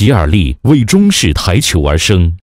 吉尔利为中式台球而生。